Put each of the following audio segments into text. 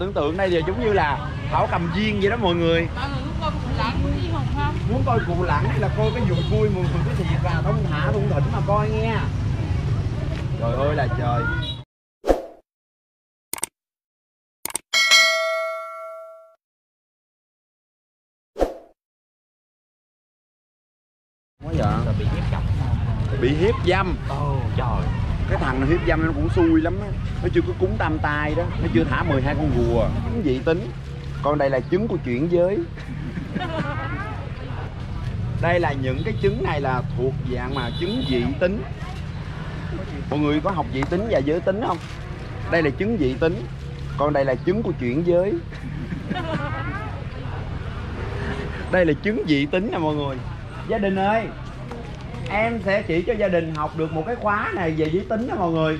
tưởng tượng đây giờ giống như là thảo cầm viên vậy đó mọi người. Mọi người muốn coi đi không? Muốn cụ lẳng hay là coi cái vùng vui mọi người cứ thiệt là thông thả thông thỉnh mà coi nghe trời ơi là trời. Quá giờ bị hiếp chồng. Bị hiếp dâm. Ồ trời cái thằng nó hiếp dâm nó cũng xui lắm á. Nó chưa có cúng tam tai đó. Nó chưa thả 12 con rùa. Trứng dị tính? Còn đây là trứng của chuyển giới. Đây là những cái trứng này là thuộc dạng mà trứng dị tính. Mọi người có học dị tính và giới tính không? Đây là trứng dị tính. Còn đây là trứng của chuyển giới. Đây là trứng dị tính nè mọi người. Gia đình ơi em sẽ chỉ cho gia đình học được một cái khóa này về giới tính đó mọi người.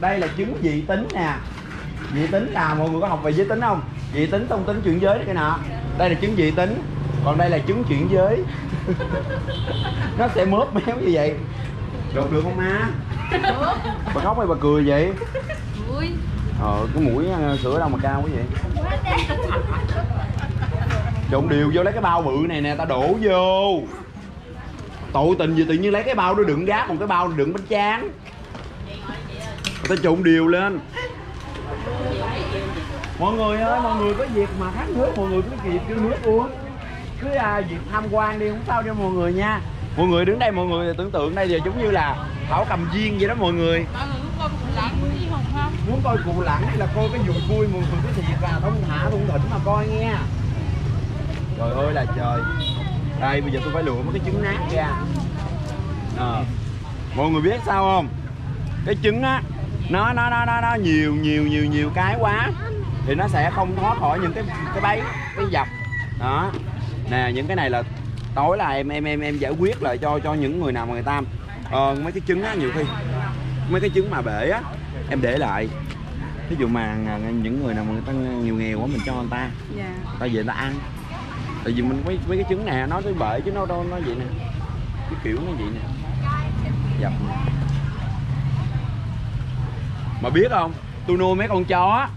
Đây là chứng dị tính nè. Dị tính là mọi người có học về giới tính không? Dị tính thông tính chuyển giới cái nọ. Đây là chứng dị tính còn đây là chứng chuyển giới. Nó sẽ mớp méo như vậy. Được được không má? Bà khóc hay bà cười vậy? Vui. Ờ cái mũi ờ, sữa đâu mà cao quá vậy? Trộn điều vô lấy cái bao bự này nè ta đổ vô tội tình gì tự nhiên lấy cái bao đó đựng gáp còn cái bao đựng bánh tráng. Người ta trộn điều lên. Mọi người ơi mọi người có việc mà khát nước mọi người cứ kịp kêu nước uống. Cứ à, việc tham quan đi không sao cho mọi người nha. Mọi người đứng đây mọi người tưởng tượng đây giờ giống như là thảo cầm viên vậy đó mọi người. Muốn coi lặng cụ lẳng hay là coi cái vùng vui mọi người cứ thiệt là thông thả thông thỉnh mà coi nghe trời ơi là trời đây bây giờ tôi phải lựa mấy cái trứng nát ra. Ờ. mọi người biết sao không? Cái trứng á nó nó nó nó nó nhiều nhiều nhiều nhiều cái quá thì nó sẽ không thoát khỏi những cái cái bấy cái dập đó. Nè những cái này là tối là em em em em giải quyết lại cho cho những người nào mà người ta ờ, mấy cái trứng á nhiều khi mấy cái trứng mà bể á em để lại. Ví dụ mà à, những người nào mà người ta nhiều nghèo quá mình cho người ta. Dạ. Người ta về người ta ăn tại vì mình mấy mấy cái trứng nè nó tới bể chứ nó đâu nó vậy nè. Cái kiểu nó vậy nè. Dập nè. Mà biết không tôi nuôi mấy con chó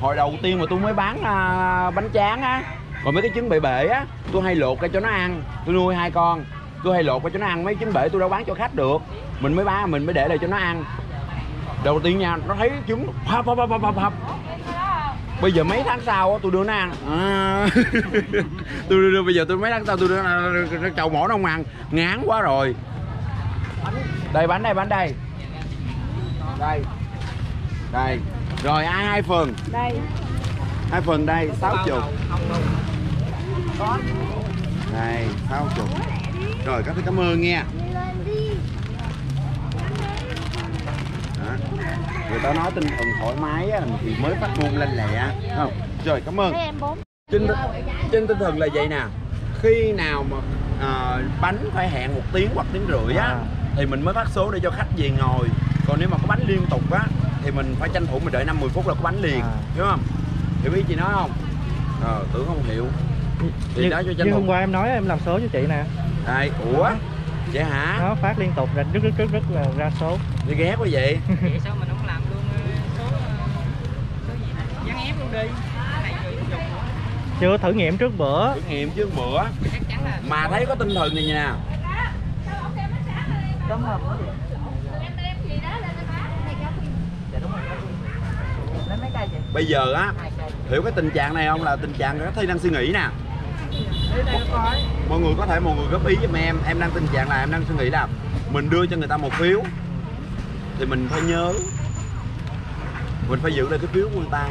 hồi đầu tiên mà tôi mới bán à, bánh tráng á còn mấy cái trứng bể bể á tôi hay lột ra cho nó ăn. Tôi nuôi hai con tôi hay lột ra cho nó ăn. Mấy trứng bể tôi đâu bán cho khách được. Mình mới bán mình mới để lại cho nó ăn. Đầu tiên nha nó thấy trứng hấp hấp hấp hấp hấp bây giờ mấy tháng sau tôi đưa nó ăn. À. tôi đưa, đưa bây giờ tôi mấy tháng sau tôi đưa nó chầu mỏ nó không ăn. Ngán quá rồi. Đây bánh đây bánh đây. Đây. Đây. Rồi ai hai phần? Đây. Hai phần đây? Sáu chục. đây sáu chục. Rồi các cảm ơn nha. Đó. Người ta nói tinh thần thoải mái á, thì mới phát ngôn lanh lẹ không? Rồi cảm ơn. Trên trên tinh thần là vậy nè. Khi nào mà à, bánh phải hẹn một tiếng hoặc tiếng rưỡi á thì mình mới phát số để cho khách về ngồi. Còn nếu mà có bánh liên tục á thì mình phải tranh thủ mình đợi 50 phút là có bánh liền À. hiểu không? Hiểu ý chị nói không? Ờ tưởng không hiểu. Thì như, đó cho tranh như thủ. hôm qua em nói em làm số cho chị nè. Đây ủa? Vậy hả? Nó phát liên tục là rất rất rất rất là ra số. Đi ghét quá vậy vậy sao mình không làm luôn ờ, số ờ, số gì nè dán ép luôn đi chưa thử nghiệm trước bữa. Thử nghiệm một bữa. Mà thấy có tinh thần này nè đúng không bây giờ á hiểu cái tình trạng này không? Là tình trạng các thi đang suy nghĩ nè. Mọi người có thể mọi người góp ý giùm em. Em đang tình trạng là em đang suy nghĩ là mình đưa cho người ta một phiếu thì mình phải nhớ. Mình phải giữ lại cái phiếu của người ta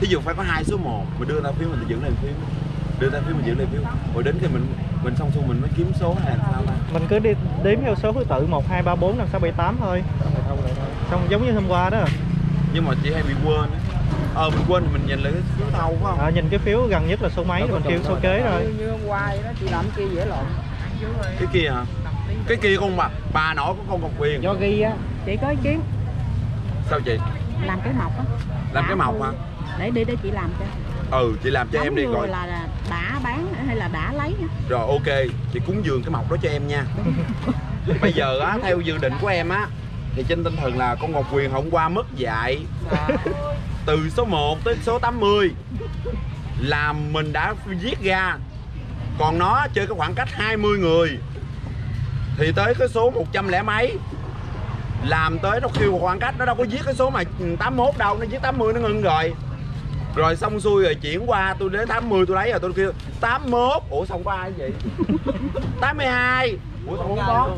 ví dụ phải có hai số 1 mình đưa ra phiếu mình giữ lại phiếu. Đưa ra phiếu mình giữ lại phiếu. Rồi đến khi mình mình xong xuôi mình mới kiếm số hay làm sao ta? Mình cứ đi đếm theo số thứ tự 1, 2, 3, 4, 5, 6, 7, 8 thôi. Xong giống như hôm qua đó. Nhưng mà chị hay bị quên á. Ờ mình quên thì mình nhìn lại cái phiếu thâu phải không? À, nhìn cái phiếu gần nhất là số mấy thì mình kêu số kế rồi. như, như hôm qua vậy đó chị làm kia dễ lộn. Cái kia hả? Cái kia con bà bà nội của con Ngọc Quyền. Do ghi á. Chị có ý kiến? Sao chị? Làm cái mộc á. Làm cái mộc hả để đi để chị làm cho. Ừ chị làm cho Giống em đi rồi là là đã bán hay là đã lấy á. rồi ok. Chị cúng dường cái mộc đó cho em nha. Bây giờ á theo dự định của em á thì trên tinh thần là con Ngọc Quyền hôm qua mất dạy. Từ số 1 tới số 80 là mình đã viết ra. Còn nó chơi cái khoảng cách 20 người. Thì tới cái số 100 lẻ mấy. Làm tới nó kêu khoảng cách nó đâu có viết cái số mà 81 đâu nó viết 80 nó ngưng rồi rồi xong xuôi rồi chuyển qua tôi đến 80 tôi lấy rồi tôi kêu 81 ủa xong có ai vậy 82 ủa không có.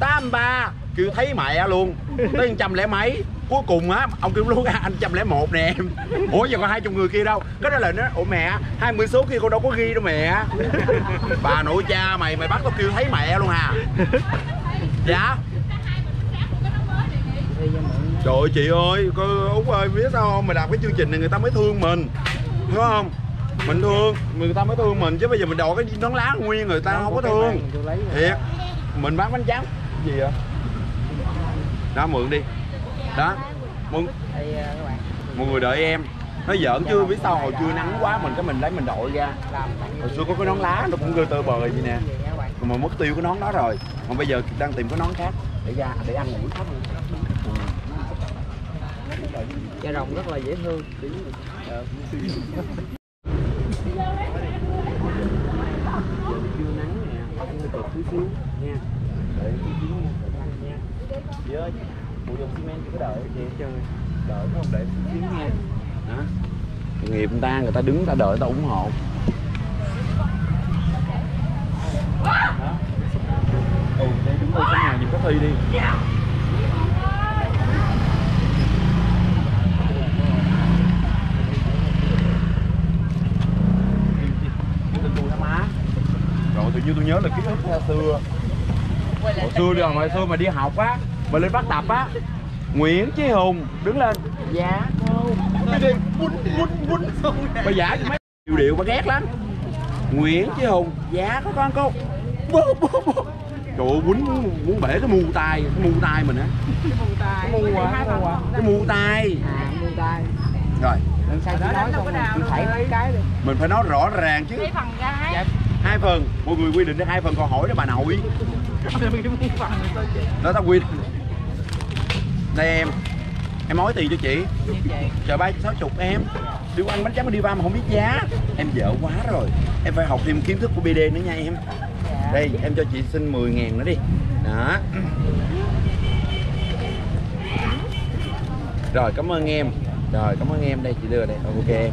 83 kêu thấy mẹ luôn. Tới trăm lẻ mấy. Cuối cùng á ông kêu luôn anh trăm lẻ một nè em. Ủa giờ còn hai chục người kia đâu. Cái đó là nó ủa mẹ 20 số kia con đâu có ghi đâu mẹ. Bà nội cha mày mày bắt tao kêu thấy mẹ luôn à. Dạ Trời ơi chị ơi, cô Út ơi, biết sao không? Mày làm cái chương trình này người ta mới thương mình. Hiểu không? Mình thương, người ta mới thương mình. Chứ bây giờ mình đòi cái nón lá nguyên người ta không có thương. Thiệt. Mình bán bánh tráng. Gì vậy? Đó, mượn đi. Đó. Mọi, mọi người đợi em. Nó giỡn chưa biết sao hồi chưa nắng quá Mình cái mình lấy mình đội ra. Hồi xưa có cái nón lá nó cũng gơ tơ bờ vậy nè. Mà mất tiêu cái nón đó rồi. Còn bây giờ đang tìm cái nón khác. Để ra, để ăn ngủ thấp da rồng rất là dễ thương. Chưa nắng nè ăn hơi cực tí xíu nha đợi tí xíu nha nha ơi bộ dùng xi men có đợi chị chơi đợi không đợi tí xíu nha đó nghiệp người ta người ta đứng người ta đợi người ta ủng hộ. Đó ừ đây đứng đây sáng nào nhìn có thi đi Tên tôi hả má nhiên tôi nhớ là ký ức xa xưa. Hồi xưa đi hồi xưa mà đi học á mà lên bắt tập á Nguyễn Chí Hùng đứng lên. Dạ cô cái đi bún bún bún bà giả cho mấy điệu điệu bà ghét lắm. Nguyễn Chí Hùng dạ có con cô. Bố bố bố. Trời ơi quýnh muốn bể cái mu tay cái mu tay mình á. Tay cái mu à cái mu à cái mu tay. À tay. Rồi. Lần sau chị nói xong chị phải cái đi. Mình phải nói rõ ràng chứ. Cái phần gái hai phần. Mọi người quy định hai phần còn hỏi đó, bà nội. Đó tao quy định. Đây em. Em nói tiền cho chị. Trời, ba sáu chục em. Đi ăn bánh tráng đi ba mà không biết giá. Em dở quá rồi. Em phải học thêm kiến thức của BD nữa nha em. Đây, em cho chị xin 10 ngàn nữa đi. Đó. Rồi, cảm ơn em. Rồi, cảm ơn em. Đây, chị đưa đây. Ok em.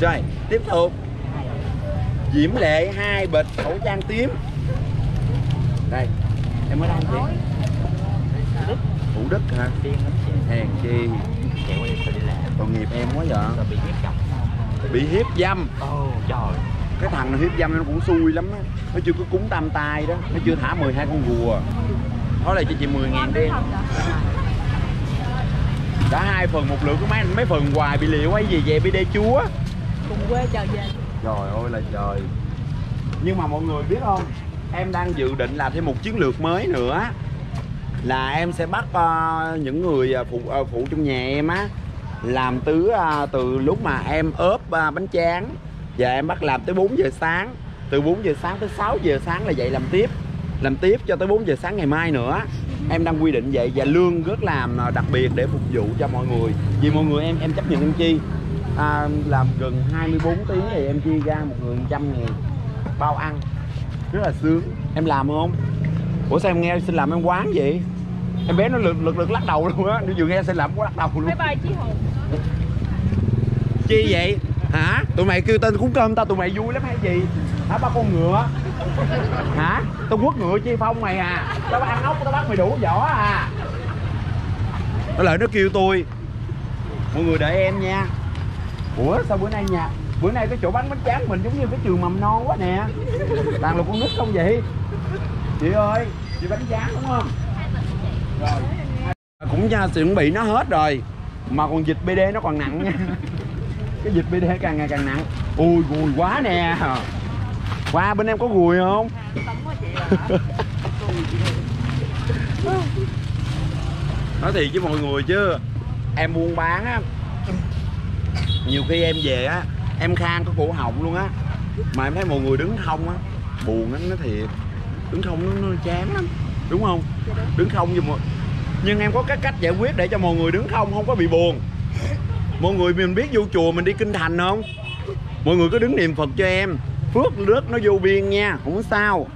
Rồi, tiếp tục. Diễm Lệ hai bịch khẩu trang tím. Đây, em mới đâu chị Thủ Đức hả? Hèn chi? Tội nghiệp em quá vậy. Bị hiếp chồng bị hiếp dâm. Trời cái thằng nó hiếp dâm nó cũng xui lắm á. Nó chưa có cúng tam tai đó. Nó chưa thả 12 con rùa. Nói là cho chị 10 ngàn đi. Đã hai phần một lượt của mấy mấy phần hoài bị liệu hay gì vậy? Bị đê chúa. Cùng quê chờ về trời ơi là trời. Nhưng mà mọi người biết không? Em đang dự định là thêm một chiến lược mới nữa. Là em sẽ bắt uh, những người ờ, phụ uh, phụ trong nhà em á làm từ uh, từ lúc mà em ốp uh, bánh tráng. Và em bắt làm tới 4 giờ sáng. Từ 4 giờ sáng tới 6 giờ sáng là dậy làm tiếp. Làm tiếp cho tới 4 giờ sáng ngày mai nữa. Em đang quy định vậy và lương rất làm đặc biệt để phục vụ cho mọi người. Vì mọi người em em chấp nhận em chi? À, làm gần 24 tiếng thì em chi ra một người 100 ngàn. Bao ăn. Rất là sướng. Em làm không? Ủa sao em nghe xin làm em quán vậy? Em bé nó lực lực lực lắc đầu luôn á. Nó vừa nghe xin làm có lắc đầu luôn. Bye bye chị hùng chi vậy? Hả? Tụi mày kêu tên cúng cơm tao tụi mày vui lắm hay gì? Hả ba con ngựa. Hả? Tao quất ngựa chi phong mày à. Tao ăn ốc tao bắt mày đủ vỏ à. Nó lại nó kêu tôi. Mọi người đợi em nha ủa, sao bữa nay nhà, bữa nay cái chỗ bán bánh tráng mình giống như cái trường mầm non quá nè. Toàn là con nít không vậy? Chị ơi, chị bánh tráng đúng không? Rồi. Cũng nha chuẩn bị nó hết rồi, mà còn dịch BD nó còn nặng nha. Cái dịch BD càng ngày càng nặng. Ui, gùi quá nè. Qua bên em có gùi không? Nói thiệt với mọi người chứ em buôn bán á nhiều khi em về á em khang có cổ họng luôn á mà em thấy mọi người đứng không á buồn á nó thiệt. Đứng không nó, nó chán lắm đúng không? Đứng không nhưng mà nhưng em có cái cách giải quyết để cho mọi người đứng không không có bị buồn. Mọi người mình biết vô chùa mình đi kinh thành không? Mọi người cứ đứng niệm phật cho em. Phước rớt nó vô biên nha không có sao.